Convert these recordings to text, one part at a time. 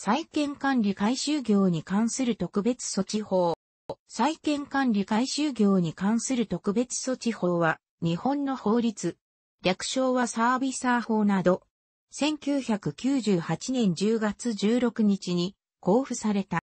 債権管理回収業に関する特別措置法。債権管理回収業に関する特別措置法は、日本の法律。略称はサービサー法など。1998年10月16日に交付された。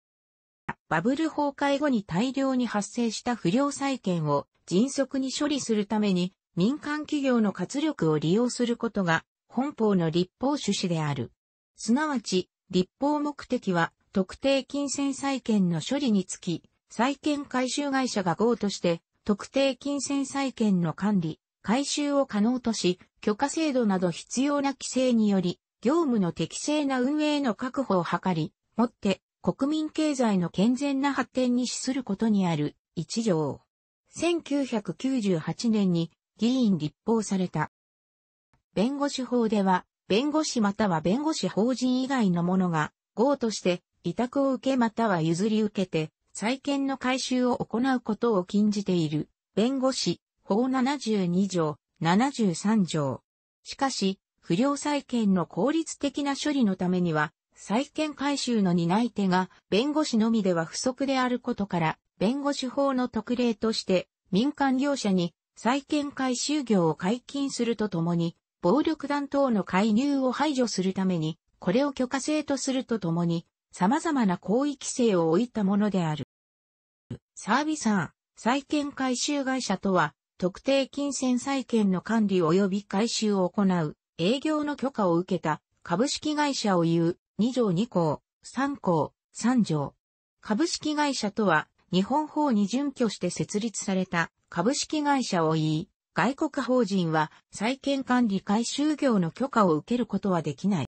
バブル崩壊後に大量に発生した不良債権を迅速に処理するために民間企業の活力を利用することが本法の立法趣旨である。すなわち、立法目的は特定金銭債権の処理につき、債権回収会社が合として特定金銭債権の管理、回収を可能とし、許可制度など必要な規制により、業務の適正な運営の確保を図り、もって国民経済の健全な発展に資することにある一条。1998年に議員立法された。弁護士法では、弁護士または弁護士法人以外の者が、合として委託を受けまたは譲り受けて、債権の回収を行うことを禁じている、弁護士、法72条、73条。しかし、不良債権の効率的な処理のためには、債権回収の担い手が弁護士のみでは不足であることから、弁護士法の特例として民間業者に債権回収業を解禁するとともに、暴力団等の介入を排除するために、これを許可制とするとともに、様々な行為規制を置いたものである。サービサー、債権回収会社とは、特定金銭債権の管理及び回収を行う、営業の許可を受けた株式会社を言う、2条2項、3項、3条。株式会社とは、日本法に準拠して設立された株式会社を言い、外国法人は債権管理回収業の許可を受けることはできない。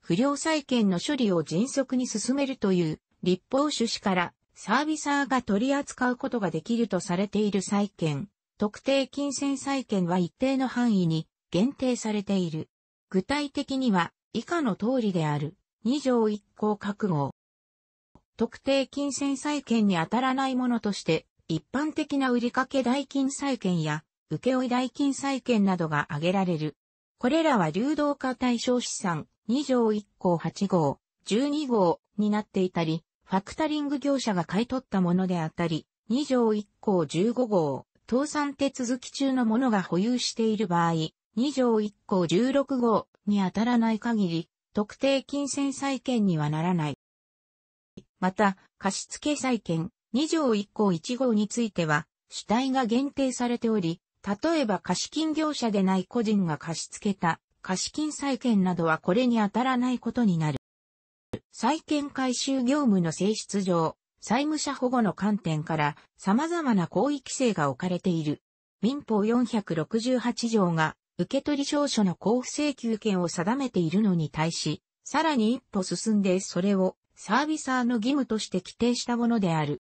不良債権の処理を迅速に進めるという立法趣旨からサービサーが取り扱うことができるとされている債権、特定金銭債権は一定の範囲に限定されている。具体的には以下の通りである。二条一項覚悟。特定金銭債権に当たらないものとして一般的な売掛代金債権や請負い代金債権などが挙げられる。これらは流動化対象資産2条1項8号、12号になっていたり、ファクタリング業者が買い取ったものであったり、2条1項15号、倒産手続き中のものが保有している場合、2条1項16号に当たらない限り、特定金銭債権にはならない。また、貸付債権2条1項1号については、主体が限定されており、例えば貸金業者でない個人が貸し付けた貸金債権などはこれに当たらないことになる。債権回収業務の性質上、債務者保護の観点から様々な行為規制が置かれている。民法468条が受取証書の交付請求権を定めているのに対し、さらに一歩進んでそれをサービサーの義務として規定したものである。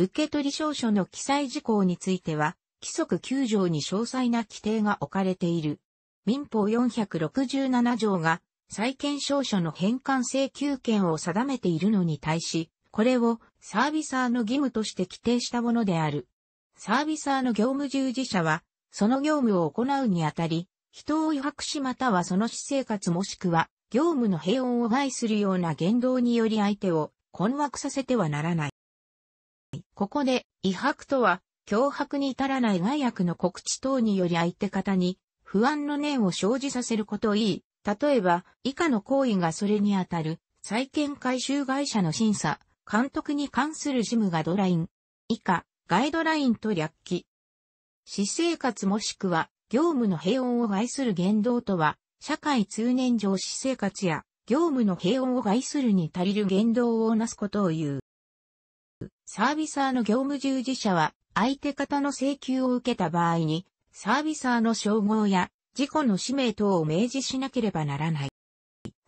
受取証書の記載事項については、規則9条に詳細な規定が置かれている。民法467条が債権証書の返還請求権を定めているのに対し、これをサービサーの義務として規定したものである。サービサーの業務従事者は、その業務を行うにあたり、人を威迫しまたはその私生活もしくは、業務の平穏を害するような言動により相手を困惑させてはならない。ここで、威迫とは、脅迫に至らない害悪の告知等により相手方に不安の念を生じさせることをいい。例えば、以下の行為がそれにあたる、債権回収会社の審査、監督に関する事務ガドライン。以下、ガイドラインと略記。私生活もしくは、業務の平穏を害する言動とは、社会通念上私生活や、業務の平穏を害するに足りる言動をなすことを言う。サービサーの業務従事者は、相手方の請求を受けた場合に、サービサーの称号や、事故の氏名等を明示しなければならない。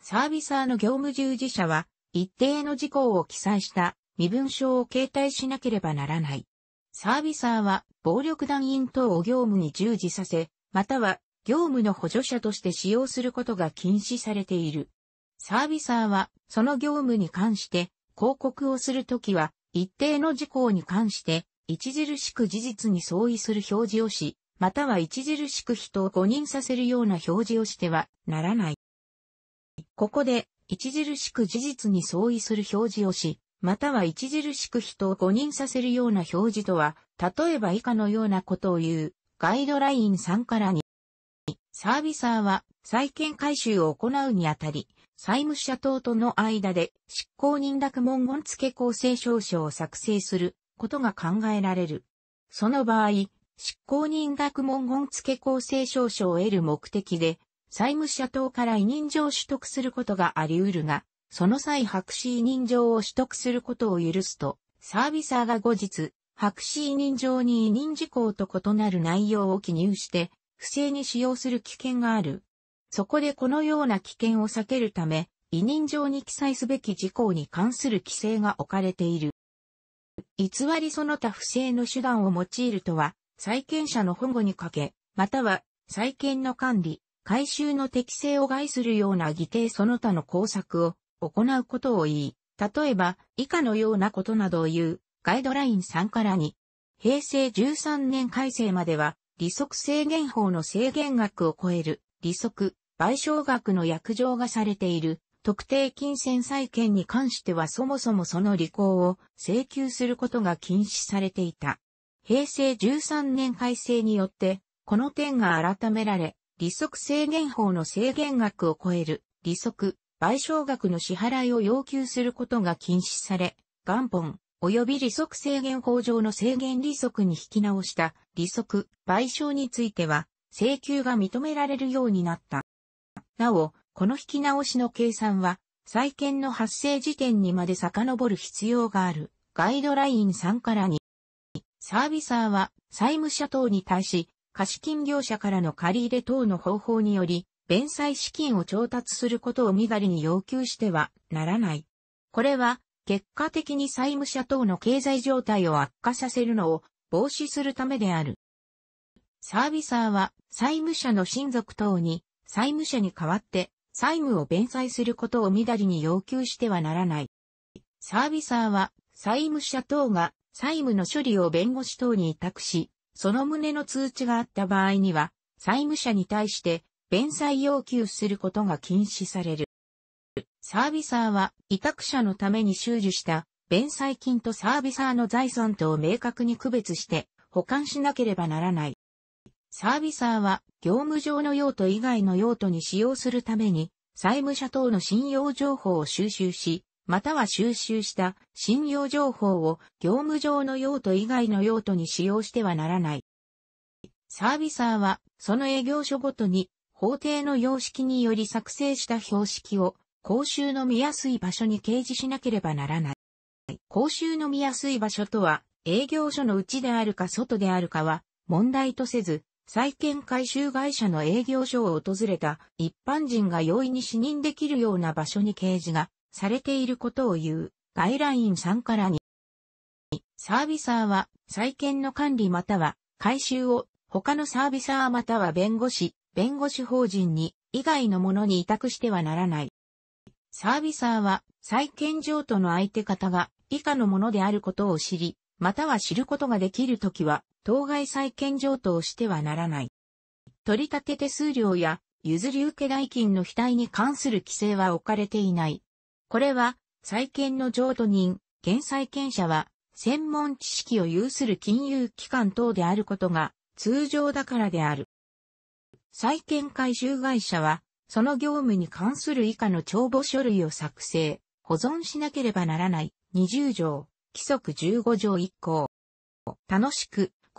サービサーの業務従事者は、一定の事項を記載した身分証を携帯しなければならない。サービサーは、暴力団員等を業務に従事させ、または、業務の補助者として使用することが禁止されている。サービサーは、その業務に関して、広告をするときは、一定の事項に関して、著しく事実に相違する表示をし、または著しく人を誤認させるような表示をしてはならない。ここで、著しく事実に相違する表示をし、または著しく人を誤認させるような表示とは、例えば以下のようなことを言う、ガイドライン3から2。サービサーは債権回収を行うにあたり、債務者等との間で執行人諾文言付公正証書を作成することが考えられる。その場合、執行人諾文言付公正証書を得る目的で、債務者等から委任状を取得することがあり得るが、その際白紙委任状を取得することを許すと、サービサーが後日、白紙委任状に委任事項と異なる内容を記入して、不正に使用する危険がある。そこでこのような危険を避けるため、委任状に記載すべき事項に関する規制が置かれている。偽りその他不正の手段を用いるとは、債権者の保護にかけ、または債権の管理、回収の適正を害するような議定その他の工作を行うことを言い、例えば以下のようなことなどを言うガイドライン3から2。平成13年改正までは利息制限法の制限額を超える利息、賠償額の約定がされている特定金銭債権に関してはそもそもその履行を請求することが禁止されていた。平成13年改正によって、この点が改められ、利息制限法の制限額を超える利息、賠償額の支払いを要求することが禁止され、元本、及び利息制限法上の制限利息に引き直した利息、賠償については、請求が認められるようになった。なお、この引き直しの計算は、債権の発生時点にまで遡る必要がある。ガイドライン3から2。サービサーは、債務者等に対し、貸金業者からの借り入れ等の方法により、弁済資金を調達することを身軽に要求してはならない。これは、結果的に債務者等の経済状態を悪化させるのを防止するためである。サービサーは債務者の親族等に債務者に代わって債務を弁済することをみだりに要求してはならない。サービサーは債務者等が債務の処理を弁護士等に委託し、その旨の通知があった場合には、債務者に対して弁済要求することが禁止される。サービサーは委託者のために収受した弁済金とサービサーの財産とを明確に区別して保管しなければならない。サービサーは業務上の用途以外の用途に使用するために債務者等の信用情報を収集し、または収集した信用情報を業務上の用途以外の用途に使用してはならない。サービサーはその営業所ごとに法定の様式により作成した標識を公衆の見やすい場所に掲示しなければならない。公衆の見やすい場所とは営業所の内であるか外であるかは問題とせず、債権回収会社の営業所を訪れた一般人が容易に視認できるような場所に掲示がされていることを言う。ガイライン3から2。サービサーは債権の管理または回収を他のサービサーまたは弁護士、弁護士法人に以外のものに委託してはならない。サービサーは債権譲渡の相手方が以下のものであることを知り、または知ることができるときは当該債権譲渡をしてはならない。取り立て手数料や譲り受け代金の非帯に関する規制は置かれていない。これは、債権の譲渡人、現債権者は、専門知識を有する金融機関等であることが通常だからである。債権回収会社は、その業務に関する以下の帳簿書類を作成、保存しなければならない20条、規則15条1項。楽しく